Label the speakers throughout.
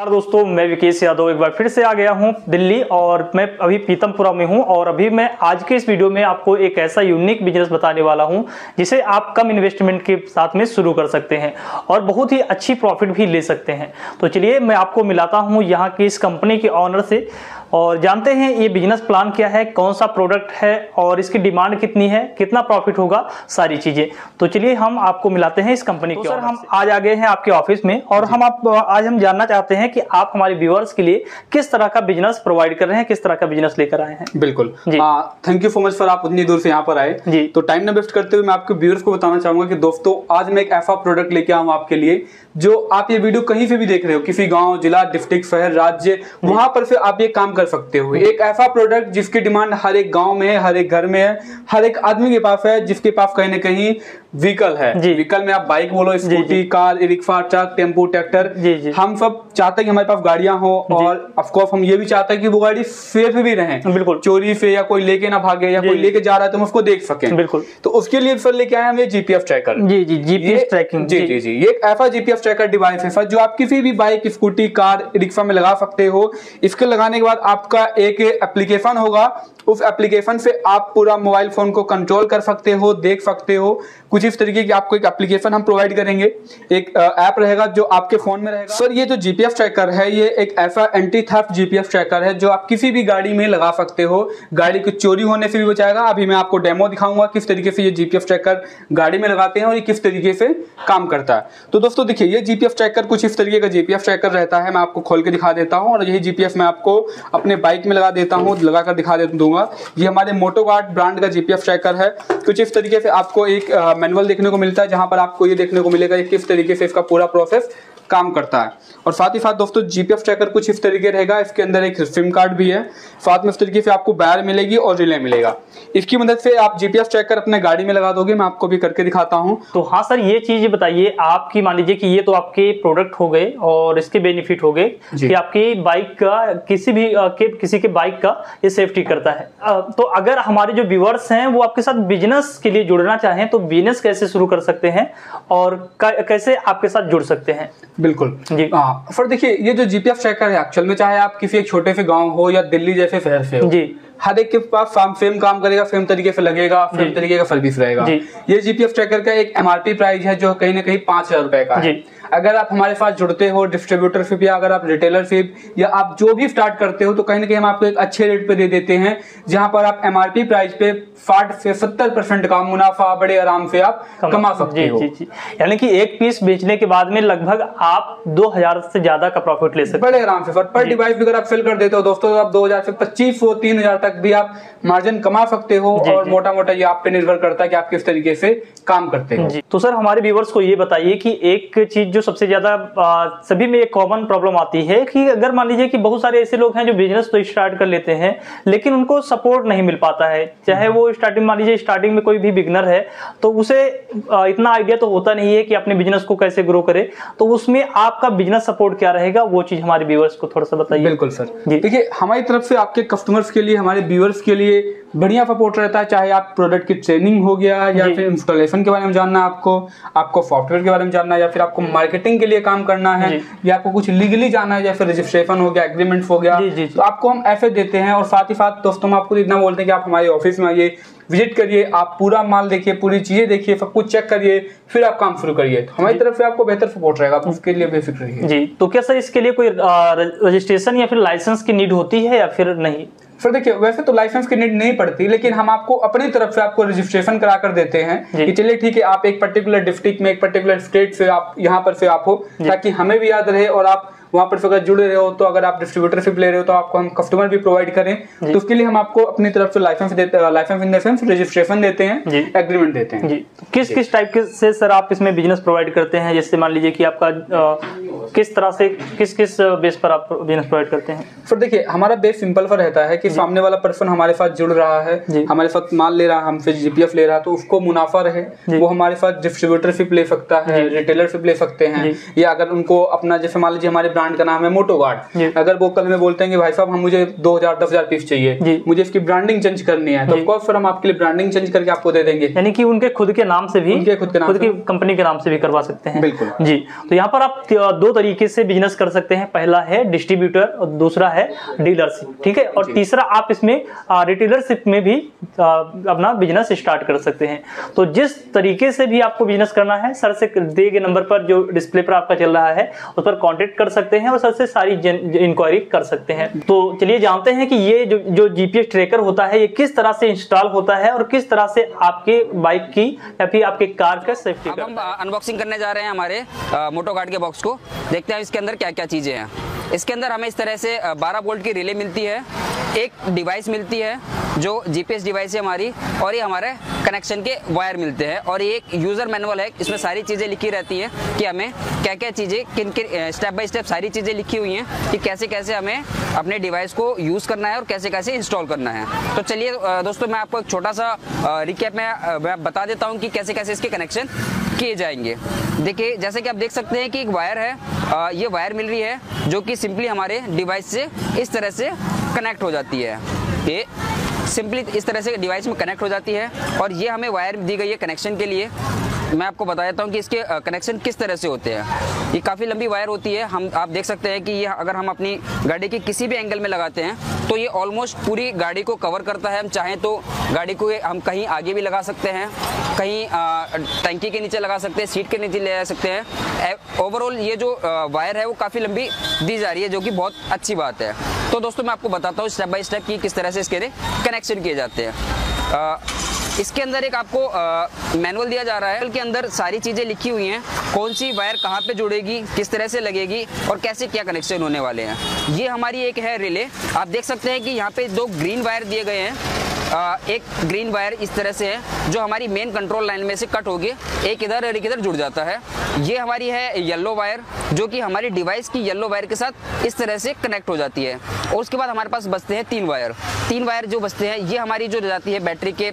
Speaker 1: नमस्कार दोस्तों, मैं विकेश यादव एक बार फिर से आ गया हूँ दिल्ली और मैं अभी पीतमपुरा में हूँ और अभी मैं आज के इस वीडियो में आपको एक ऐसा यूनिक बिज़नेस बताने वाला हूँ, जिसे आप कम इन्वेस्टमेंट के साथ में शुरू कर सकते हैं और बहुत ही अच्छी प्रॉफिट भी ले सकते हैं। तो चलिए, मैं आपको मिलाता हूँ यहाँ की इस कंपनी के ऑनर से। और जानते हैं ये बिज़नेस प्लान क्या है कौन सा प्रोडक्ट है और इसकी डिमांड कितनी है कितना प्रॉफिट होगा सारी चीज़ें। तो चलिए हम आपको मिलाते हैं इस कंपनी तो के सर हम आज आ गए हैं आपके ऑफ़िस में और हम आप आज हम जानना चाहते हैं कि आप हमारे व्यूअर्स के लिए किस तरह का बिज़नेस प्रोवाइड कर रहे हैं किस तरह का बिज़नेस लेकर आए हैं।
Speaker 2: बिल्कुल। Thank you so much for आप उतनी दूर से यहाँ पर आए।
Speaker 1: जी।
Speaker 2: तो टाइम न वेस्ट करते हुए मैं आपके व्यूअर्स को बताना चाहूँगा कि दोस्तों आज मैं एक ऐसा प्रोडक्ट लेके आऊँ आपके लिए जो आप ये वीडियो कहीं से भी देख रहे हो किसी गाँव जिला डिस्ट्रिक्ट शहर राज्य वहाँ पर फिर आप ये काम कर सकते हो। एक ऐसा प्रोडक्ट जिसकी डिमांड हर एक गाँव में हर एक घर में है हर एक आदमी के पास है जिसके पास कहीं ना कहीं व्हीकल है। व्हीकल में आप बाइक बोलो scooty car rickshaw truck tempo tractor. हम सब चाहते हैं कि हमारे पास गाड़ियाँ हो और ऑफकोर्स हम ये भी चाहते हैं कि वो गाड़ी सेफ़ भी रहे।
Speaker 1: बिल्कुल।
Speaker 2: चोरी से या कोई लेके ना भागे या कोई लेके जा रहा है तो हम उसको देख सकें।
Speaker 1: बिल्कुल।
Speaker 2: तो उसके लिए सर लेके आए हम ये जीपीएफ ट्रैकर
Speaker 1: जी जी जीपीएस ट्रैकिंग
Speaker 2: जी जी। जी ये एक ऐसा जीपीएफ ट्रैकर डिवाइस है सर जो आप किसी भी बाइक स्कूटी कार रिक्शा में लगा सकते हो। इसके लगाने के बाद आपका एक एप्लीकेशन होगा। उस एप्लीकेशन से आप पूरा मोबाइल फ़ोन को कंट्रोल कर सकते हो, देख सकते हो। कुछ इस तरीके की आपको एक एप्लीकेशन हम प्रोवाइड करेंगे। एक ऐप रहेगा जो आपके फ़ोन में रहेगा। सर ये जो जीपीएफ ट्रैकर है, ये एक ऐसा एंटी थेफ्ट जीपीएफ ट्रैकर है जो आप किसी भी गाड़ी में लगा सकते हो। गाड़ी की चोरी होने से भी बचाएगा। अभी मैं आपको डेमो दिखाऊँगा किस तरीके से ये जीपीएफ ट्रैकर गाड़ी में लगाते हैं और ये किस तरीके से काम करता है। तो दोस्तों, देखिए, ये जीपीएफ ट्रैकर कुछ इस तरीके का जीपीएफ ट्रैकर रहता है। मैं आपको खोल के दिखा देता हूँ और यही जीपीएफ मैं आपको अपने बाइक में लगा देता हूँ लगा कर दिखा दे दूँगा। ये हमारे मोटोगार्ड ब्रांड का जीपीएफ ट्रैकर है। कुछ इस तरीके से आपको एक मैनुअल देखने को मिलता है, जहाँ पर आपको ये देखने को मिलेगा किस तरीके से इसका पूरा प्रोसेस काम करता है। और साथ ही साथ दोस्तों जीपीएफ ट्रैकर कुछ इस तरीके रहेगा। इसके अंदर एक सिम कार्ड भी है। साथ में इस तरीके से आपको बैर मिलेगी और रिले मिलेगा। इसकी मदद से आप जीपीएफ ट्रैकर अपने गाड़ी में लगा दोगे। मैं आपको भी करके दिखाता हूँ।
Speaker 1: तो हाँ सर ये चीज़ बताइए आपकी मान लीजिए कि ये तो आपके प्रोडक्ट हो गए और इसके बेनिफिट हो गए कि आपकी बाइक का किसी भी के, किसी के बाइक का ये सेफ्टी करता है। तो अगर हमारे जो व्यूअर्स हैं वो आपके साथ बिज़नेस के लिए जुड़ना चाहें तो बिज़नेस कैसे शुरू कर सकते हैं और कैसे आपके साथ जुड़ सकते हैं?
Speaker 2: बिल्कुल
Speaker 1: जी।
Speaker 2: हाँ फिर देखिए ये जो जीपीएफ ट्रैकर है एक्चुअल में चाहे आप किसी एक छोटे से गाँव हो या दिल्ली जैसे शहर से हो
Speaker 1: जी
Speaker 2: हर एक के पास फार्म सेम काम करेगा सेम तरीके से लगेगा सेम। तरीके का सर्विस रहेगा। ये जीपीएफ ट्रैकर का एक एमआरपी प्राइस है जो कहीं ना कहीं पाँच हज़ार रुपए का है
Speaker 1: जी।
Speaker 2: अगर आप हमारे पास जुड़ते हो डिस्ट्रीब्यूटरशिप या अगर आप रिटेलर रिटेलरशिप या आप जो भी स्टार्ट करते हो तो कहीं ना कहीं हम आपको एक अच्छे रेट पे दे देते हैं जहाँ पर आप एमआरपी प्राइस पे साठ से सत्तर परसेंट का मुनाफा बड़े आराम से आप कमा सकते
Speaker 1: जी
Speaker 2: हो।
Speaker 1: जी जी। यानी कि एक पीस बेचने के बाद में लगभग आप 2000 से ज़्यादा का प्रॉफिट ले सकते हैं।
Speaker 2: बड़े आराम से पर डिवाइस भी अगर आप फिल कर देते हो दोस्तों तो आप 2000 से 25 हो 3000 तक भी आप मार्जिन कमा सकते हो और मोटा मोटा ये आप पे निर्भर करता है कि आप किस तरीके से काम करते हो।
Speaker 1: तो सर हमारे व्यूवर्स को ये बताइए कि एक चीज़ जो सबसे ज़्यादा सभी में एक कॉमन प्रॉब्लम आती है कि अगर मान लीजिए कि बहुत सारे ऐसे लोग हैं जो बिज़नेस तो स्टार्ट कर लेते हैं लेकिन उनको सपोर्ट नहीं मिल पाता है। चाहे वो स्टार्टिंग मान लीजिए स्टार्टिंग में कोई भी बिगनर है तो उसे इतना आइडिया तो होता नहीं है कि अपने बिज़नेस को कैसे ग्रो करे। तो उसमें आपका बिज़नेस सपोर्ट क्या रहेगा वो चीज़ हमारे व्यूवर्स को थोड़ा सा बताइए।
Speaker 2: बिल्कुल सर।
Speaker 1: जी।
Speaker 2: देखिए हमारी तरफ़ से आपके कस्टमर्स के लिए हमारे व्यूअर्स के लिए बढ़िया सपोर्ट रहता है चाहे आप प्रोडक्ट की ट्रेनिंग हो गया या फिर इंस्टॉलेशन के बारे में जानना आपको आपको सॉफ्टवेयर के बारे में जानना या फिर आपको मार्केटिंग के लिए काम करना है या आपको कुछ लीगली जानना है या फिर रजिस्ट्रेशन हो गया एग्रीमेंट हो गया
Speaker 1: जी, जी, जी।
Speaker 2: तो आपको हम ऐसे देते हैं और साथ ही साथ दोस्तों हम आपको इतना बोलते हैं कि आप हमारे ऑफ़िस में आइए विज़िट करिए आप पूरा माल देखिए पूरी चीज़ें देखिए सब कुछ चेक करिए फिर आप काम शुरू करिए। तो हमारी तरफ़ से आपको बेहतर सपोर्ट रहेगा आप उसके लिए बेफिक्र रहिए।
Speaker 1: जी। तो क्या सर इसके लिए कोई रजिस्ट्रेशन या फिर लाइसेंस की नीड होती है या फिर नहीं?
Speaker 2: फिर देखिए वैसे तो लाइसेंस की नीड नहीं पड़ती लेकिन हम आपको अपनी तरफ़ से आपको रजिस्ट्रेशन करा कर देते हैं कि चलिए ठीक है आप एक पर्टिकुलर डिस्ट्रिक्ट में एक पर्टिकुलर स्टेट से आप यहाँ पर से आप हो ताकि हमें भी याद रहे और आप वहाँ पर से अगर जुड़े रहे हो तो अगर आप डिस्ट्रीब्यूटरशिप ले रहे हो तो आपको हम कस्टमर भी प्रोवाइड करें। तो उसके लिए हम आपको अपनी तरफ़ से लाइसेंस देते license in the sense registration देते हैं एग्रीमेंट देते हैं।
Speaker 1: जी। किस किस टाइप के से सर आप इसमें बिज़नेस प्रोवाइड करते हैं? जैसे मान लीजिए कि आपका किस तरह से किस किस बेस पर आप बिज़नेस प्रोवाइड करते हैं?
Speaker 2: फिर देखिए हमारा बेस सिंपल पर रहता है कि सामने वाला पर्सन हमारे साथ जुड़ रहा है हमारे साथ माल ले रहा है हमसे जीपीएफ ले रहा है तो उसको मुनाफा रहे वो हमारे साथ डिस्ट्रीब्यूटरशिप ले सकता है रिटेलरशिप ले सकते हैं या अगर उनको अपना जैसे मान लीजिए हमारे ब्रांड का नाम है मोटो गार्ड अगर वो कल में बोलते हैं कि भाई साहब हम मुझे दो हज़ार दस हज़ार पीस चाहिए मुझे इसकी ब्रांडिंग चेंज करनी है तो। ऑफकोर्स फिर हम आपके लिए ब्रांडिंग चेंज करके आपको दे देंगे।
Speaker 1: यानी कि उनके खुद के नाम से भी
Speaker 2: उनके खुद के नाम
Speaker 1: खुद। की कंपनी के नाम से भी करवा सकते हैं।
Speaker 2: बिल्कुल।
Speaker 1: जी। तो यहाँ पर आप दो तरीके से बिज़नेस कर सकते हैं। पहला है डिस्ट्रीब्यूटर और दूसरा है डीलरशिप ठीक है? और तीसरा आप इसमें रिटेलरशिप में भी आ, अपना बिज़नेस स्टार्ट कर सकते हैं। तो जिस तरीके से भी आपको बिज़नेस करना है सर से दिए गए नंबर पर जो डिस्प्ले पर आपका चल रहा है उस पर कांटेक्ट कर सकते हैं और सर से सारी इंक्वायरी कर सकते हैं। तो चलिए जानते हैं कि ये जो जो जीपीएस ट्रेकर होता है ये किस तरह से इंस्टॉल होता है और किस तरह से आपके बाइक की या फिर आपके कार का सेफ्टी
Speaker 3: हम अनबॉक्सिंग करने जा रहे हैं हमारे मोटो गार्ड के बॉक्स को। देखते हैं इसके अंदर क्या क्या चीज़ें हैं। इसके अंदर हमें इस तरह से अ, 12 वोल्ट की रिले मिलती है एक डिवाइस मिलती है जो जीपीएस डिवाइस है हमारी और ये हमारे कनेक्शन के वायर मिलते हैं और ये एक यूज़र मैनुअल है इसमें सारी चीज़ें लिखी रहती हैं कि हमें क्या क्या चीज़ें किन किन स्टेप बाय स्टेप सारी चीज़ें लिखी हुई हैं कि कैसे कैसे हमें अपने डिवाइस को यूज़ करना है और कैसे कैसे इंस्टॉल करना है। तो चलिए दोस्तों मैं आपको एक छोटा सा रिकैप मैं बता देता हूँ कि कैसे कैसे इसके कनेक्शन किए जाएँगे। देखिए जैसे कि आप देख सकते हैं कि एक वायर है आ, ये वायर मिल रही है जो कि सिंपली हमारे डिवाइस से इस तरह से कनेक्ट हो जाती है। ये सिंपली इस तरह से डिवाइस में कनेक्ट हो जाती है और ये हमें वायर दी गई है कनेक्शन के लिए। मैं आपको बता देता हूँ कि इसके कनेक्शन किस तरह से होते हैं। ये काफ़ी लंबी वायर होती है। हम, आप देख सकते हैं कि ये अगर हम अपनी गाड़ी के किसी भी एंगल में लगाते हैं तो ये ऑलमोस्ट पूरी गाड़ी को कवर करता है। हम चाहें तो गाड़ी को हम कहीं आगे भी लगा सकते हैं, कहीं टंकी के नीचे लगा सकते हैं, सीट के नीचे ले जा सकते हैं। ओवरऑल ये जो वायर है वो काफ़ी लंबी दी जा रही है, जो कि बहुत अच्छी बात है। तो दोस्तों, मैं आपको बताता हूँ स्टेप बाय स्टेप कि किस तरह से इसके कनेक्शन किए जाते हैं। इसके अंदर एक आपको मैनुअल दिया जा रहा है। के अंदर सारी चीज़ें लिखी हुई हैं। कौन सी वायर कहाँ पे जुड़ेगी, किस तरह से लगेगी और कैसे क्या कनेक्शन होने वाले हैं। ये हमारी एक है रिले आप देख सकते हैं कि यहाँ पे दो ग्रीन वायर दिए गए हैं। एक ग्रीन वायर इस तरह से है, जो हमारी मेन कंट्रोल लाइन में से कट होगी। एक इधर और एक इधर जुड़ जाता है। ये हमारी है येलो वायर जो कि हमारी डिवाइस की येलो वायर के साथ इस तरह से कनेक्ट हो जाती है। और उसके बाद हमारे पास बचते हैं तीन वायर तीन वायर जो बचते हैं, ये हमारी जो जाती है बैटरी के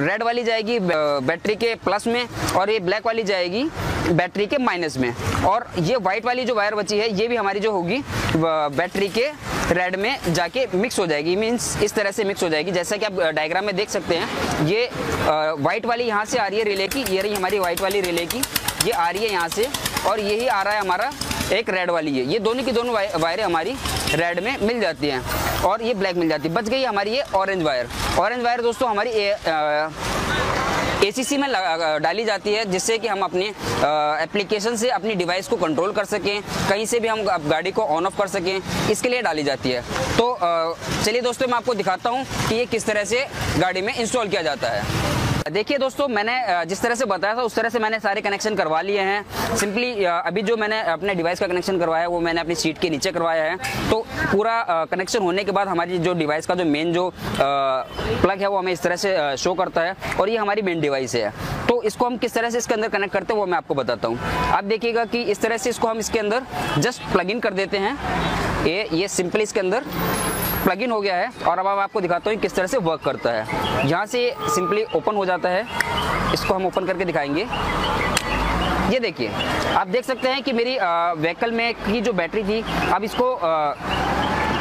Speaker 3: रेड वाली जाएगी बैटरी के प्लस में, और ये ब्लैक वाली जाएगी। बैटरी के माइनस में। और ये व्हाइट वाली जो वायर बची है, ये भी हमारी जो होगी बैटरी के रेड में जाके मिक्स हो जाएगी। मीन्स इस तरह से मिक्स हो जाएगी। जैसा कि आप डायग्राम में देख सकते हैं, ये व्हाइट वाली यहाँ से आ रही है रिले की, ये रही हमारी व्हाइट वाली रिले की, ये आ रही है यहाँ से, और यही आ रहा है हमारा एक रेड वाली है। ये दोनों की दोनों वायरें हमारी रेड में मिल जाती हैं, और ये ब्लैक मिल जाती है। बच गई हमारी ये ऑरेंज वायर ऑरेंज वायर दोस्तों, हमारी एसीसी में डाली जाती है जिससे कि हम अपने एप्लीकेशन से अपनी डिवाइस को कंट्रोल कर सकें, कहीं से भी हम गाड़ी को ऑन ऑफ़ कर सकें, इसके लिए डाली जाती है। तो चलिए दोस्तों, मैं आपको दिखाता हूँ कि ये किस तरह से गाड़ी में इंस्टॉल किया जाता है। देखिए दोस्तों, मैंने जिस तरह से बताया था, उस तरह से मैंने सारे कनेक्शन करवा लिए हैं। सिंपली अभी जो मैंने अपने डिवाइस का कनेक्शन करवाया है वो मैंने अपनी सीट के नीचे करवाया है। तो पूरा कनेक्शन होने के बाद हमारी जो डिवाइस का जो मेन जो प्लग है, वो हमें इस तरह से शो करता है और ये हमारी मेन डिवाइस है। तो इसको हम किस तरह से इसके अंदर कनेक्ट करते हैं, वो मैं आपको बताता हूँ। आप देखिएगा कि इस तरह से इसको हम इसके अंदर जस्ट प्लग इन कर देते हैं। ये ये सिंपली इसके अंदर प्लग इन हो गया है और अब आपको दिखाता हूँ किस तरह से वर्क करता है। यहाँ से सिंपली ओपन हो जाता है इसको हम ओपन करके दिखाएँगे। ये देखिए आप देख सकते हैं कि मेरी व्हीकल में की जो बैटरी थी अब इसको आ,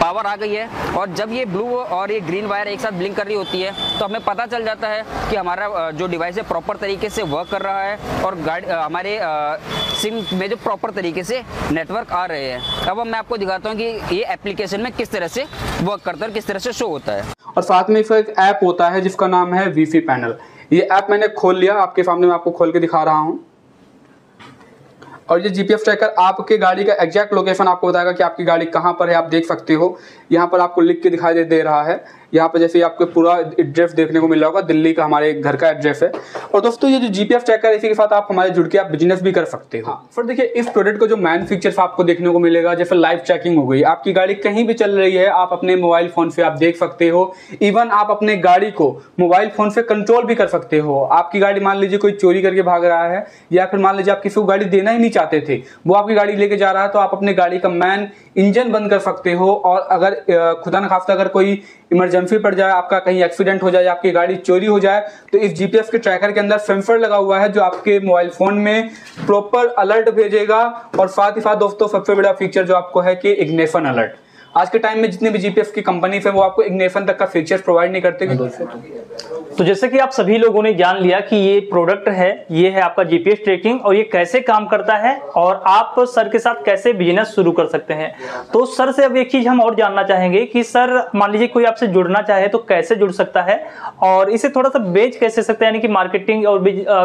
Speaker 3: पावर आ गई है और जब ये ब्लू और ये ग्रीन वायर एक साथ ब्लिंक कर रही होती है तो हमें पता चल जाता है कि हमारा जो डिवाइस है प्रॉपर तरीके से वर्क कर रहा है और गाड़ी हमारे सिम में जो प्रॉपर तरीके से नेटवर्क आ रहे हैं। अब मैं आपको दिखाता हूँ कि ये एप्लीकेशन में किस तरह से वर्क करता है और किस तरह से शो होता है।
Speaker 2: और साथ में इसका एक ऐप होता है जिसका नाम है वीफी पैनल ये ऐप मैंने खोल लिया आपके सामने मैं आपको खोल के दिखा रहा हूँ। और ये जीपीएफ ट्रैकर आपके गाड़ी का एग्जैक्ट लोकेशन आपको बताएगा कि आपकी गाड़ी कहाँ पर है आप देख सकते हो। यहाँ पर आपको लिख के दिखाई दे, दे रहा है। यहाँ पर जैसे आपको पूरा एड्रेस देखने को मिल रहा होगा दिल्ली का हमारे घर का एड्रेस है। और दोस्तों ये जो जीपीएफ ट्रैकर है इसी के साथ आप हमारे जुड़ के आप बिज़नेस भी कर सकते हो। हाँ, फिर देखिए इस प्रोडक्ट का जो मैन फीचर्स आपको देखने को मिलेगा जैसे लाइव चेकिंग हो गई आपकी गाड़ी कहीं भी चल रही है आप अपने मोबाइल फ़ोन से आप देख सकते हो। इवन आप अपने गाड़ी को मोबाइल फ़ोन से कंट्रोल भी कर सकते हो। आपकी गाड़ी मान लीजिए कोई चोरी करके भाग रहा है या फिर मान लीजिए आप किसी को गाड़ी देना ही नहीं चाहते थे वो आपकी गाड़ी लेके जा रहा है तो आप अपने गाड़ी का मैन इंजन बंद कर सकते हो। और अगर खुदा न खास्ता अगर कोई इमरजेंसी पड़ जाए, आपका कहीं एक्सीडेंट हो जाए, आपकी गाड़ी चोरी हो जाए तो इस जीपीएस के ट्रैकर के अंदर सेंसर लगा हुआ है जो आपके मोबाइल फ़ोन में प्रॉपर अलर्ट भेजेगा और साथ ही साथ दोस्तों, सबसे बड़ा फीचर जो आपको है कि इग्नेशन अलर्ट आज के टाइम में जितने भी जीपीएफ की कंपनी है वो आपको इग्नेशन तक का फीचर्स प्रोवाइड नहीं करते
Speaker 1: तो जैसे कि आप सभी लोगों ने जान लिया कि ये प्रोडक्ट है ये है आपका जीपीएस ट्रैकिंग और ये कैसे काम करता है और आप सर के साथ कैसे बिज़नेस शुरू कर सकते हैं। तो सर से अब एक चीज़ हम और जानना चाहेंगे कि सर मान लीजिए कोई आपसे जुड़ना चाहे तो कैसे जुड़ सकता है और इसे थोड़ा सा बेच कैसे सकता है यानी कि मार्केटिंग और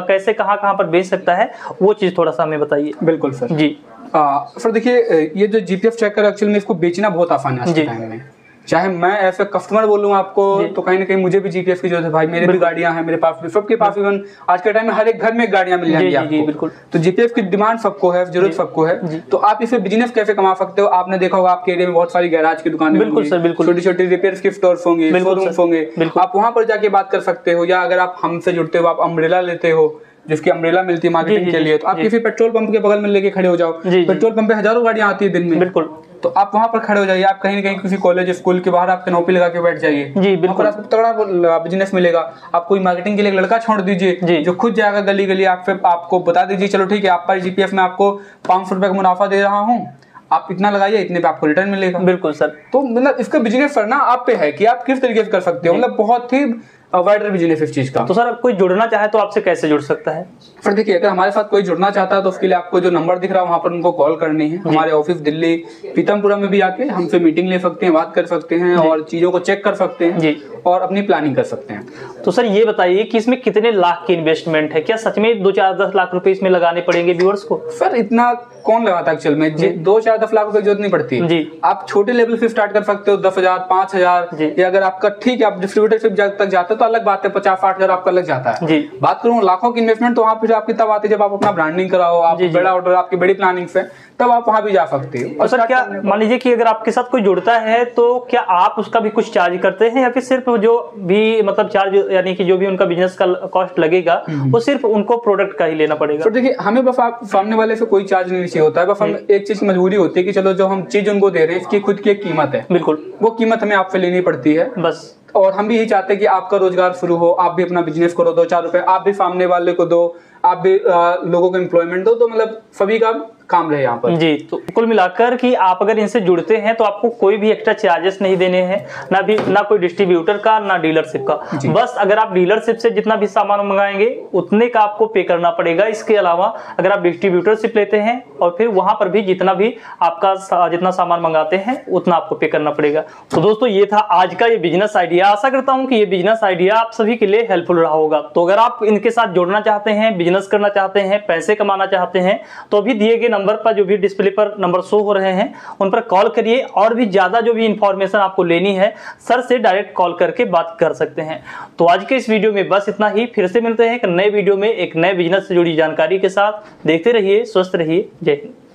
Speaker 1: कैसे कहाँ कहाँ पर बेच सकता है वो चीज़ थोड़ा सा हमें बताइए।
Speaker 2: बिल्कुल सर जी। सर देखिए ये जो जीपीएफ चेकर एक्चुअल में इसको बेचना बहुत आसान है आज के टाइम में। चाहे मैं ऐसे कस्टमर बोलूँ आपको तो कहीं ना कहीं मुझे भी जीपीएफ की ज़रूरत है। भाई मेरे भी गाड़ियाँ हैं मेरे पास भी सबके पास इवन आज के टाइम में हर एक घर में गाड़ियाँ मिल जाएँगी आपको। बिल्कुल। तो जीपीएफ की डिमांड सबको है ज़रूरत सबको है। तो आप इसे बिज़नेस कैसे कमा सकते हो। आपने देखा होगा आपके एरिया में बहुत सारी गैराज की दुकानें बिल्कुल सर बिल्कुल। छोटी छोटी रिपेयर के स्टोर होंगे शोरूम होंगे। आप वहाँ पर जाके बात कर सकते हो या अगर आप हमसे जुड़ते हो आप अम्ब्रेला लेते हो जिसकी अम्ब्रेला मिलती है मार्केटिंग के लिए तो आप किसी पेट्रोल पंप के बगल में लेके खड़े हो जाओ। पेट्रोल पंप पे हज़ारों गाड़ियाँ आती है दिन में। बिल्कुल। तो आप वहाँ पर खड़े हो जाइए आप कहीं ना कहीं किसी कॉलेज स्कूल के बाहर आपके नौकरी लगा के बैठ जाइए। जी बिल्कुल। आपको तगड़ा बिज़नेस मिलेगा। आप कोई मार्केटिंग के लिए लड़का छोड़ दीजिए जो। खुद जाएगा गली गली आप आपको बता दीजिए चलो ठीक है आप पर जीपीएफ में आपको पाँच सौ रुपए का मुनाफा दे रहा हूँ। आप इतना लगाइए इतने पे आपको रिटर्न मिलेगा।
Speaker 1: बिल्कुल सर।
Speaker 2: तो मतलब इसका बिज़नेस करना आप पे है कि आप किस तरीके से कर सकते हो। मतलब बहुत ही वाइडर बिज़नेस इस चीज़ का।
Speaker 1: तो सर कोई जुड़ना चाहे तो आपसे कैसे जुड़ सकता है?
Speaker 2: सर देखिए अगर हमारे साथ कोई जुड़ना चाहता है तो उसके लिए आपको जो नंबर दिख रहा है वहाँ पर उनको कॉल करनी है। हमारे ऑफ़िस दिल्ली पीतमपुरा में भी आके हमसे मीटिंग ले सकते हैं बात कर सकते हैं और चीज़ों को चेक कर सकते हैं जी। और अपनी प्लानिंग कर सकते हैं।
Speaker 1: तो सर ये बताइए कि इसमें कितने लाख की इन्वेस्टमेंट है? क्या सच में दो चार दस लाख रुपए इसमें लगाने पड़ेंगे व्यूअर्स को?
Speaker 2: सर इतना कौन लगाता एक्चुअल में? दो चार दस लाख रुपए ज़रूरत नहीं पड़ती। जी। आप छोटे लेवल से स्टार्ट कर सकते हो दस हज़ार पाँच हज़ार। या अगर आपका ठीक है आप डिस्ट्रीब्यूटरशिप तक जाते हो तो अलग बात है पचास साठ हज़ार आपका लग जाता है। जी। बात करूँ लाखों की इन्वेस्टमेंट तो वहाँ पे आपकी तब आती है जब आप अपना ब्रांडिंग कराओ आप बड़ा ऑर्डर आपकी बड़ी प्लानिंग से तब आप वहाँ भी जा सकते हो।
Speaker 1: और सर क्या मान लीजिए कि अगर आपके साथ कोई जुड़ता है तो क्या आप उसका भी कुछ चार्ज करते हैं या फिर सिर्फ़ जो भी मतलब चार्ज यानी कि जो भी उनका बिज़नेस का कॉस्ट लगेगा हम्म। वो सिर्फ़ उनको प्रोडक्ट का ही लेना पड़ेगा?
Speaker 2: तो देखिए हमें बस आप सामने वाले से कोई चार्ज नहीं चाहिए होता है बस हम एक चीज़ मजबूरी होती है कि चलो जो हम चीज़ उनको दे रहे हैं इसकी खुद की एक कीमत है। बिल्कुल। वो कीमत हमें आपसे लेनी पड़ती है। बस। और हम भी यही चाहते हैं कि आपका रोज़गार शुरू हो, आप भी अपना बिज़नेस करो, दो चार रुपए आप भी सामने वाले को दो। आप भी आ, लोगों को एम्प्लॉयमेंट दो तो मतलब सभी का काम रहे यहाँ पर।
Speaker 1: जी तो कुल मिलाकर कि आप अगर इनसे जुड़ते हैं तो आपको कोई भी एक्स्ट्रा चार्जेस नहीं देने हैं ना भी ना कोई डिस्ट्रीब्यूटर का ना डीलरशिप का। बस अगर आप डीलरशिप से जितना भी सामान मंगाएँगे उतने का आपको पे करना पड़ेगा। इसके अलावा अगर आप डिस्ट्रीब्यूटरशिप लेते हैं और फिर वहाँ पर भी जितना भी आपका जितना सामान मंगाते हैं उतना आपको पे करना पड़ेगा। तो दोस्तों ये था आज का ये बिज़नेस आइडिया आशा करता हूँ कि ये बिज़नेस आइडिया आप सभी के लिए हेल्पफुल रहा होगा। तो अगर आप इनके साथ जुड़ना चाहते हैं बिज़नेस करना चाहते हैं, पैसे कमाना चाहते हैं तो अभी दिए गए नंबर पर जो भी डिस्प्ले पर नंबर शो हो रहे हैं, उन पर कॉल करिए और भी ज़्यादा जो भी इंफॉर्मेशन आपको लेनी है सर से डायरेक्ट कॉल करके बात कर सकते हैं। तो आज के इस वीडियो में बस इतना ही, फिर से मिलते हैं एक नए वीडियो में एक नए बिज़नेस से जुड़ी जानकारी के साथ। देखते रहिए, स्वस्थ रहिए, जय हिंद।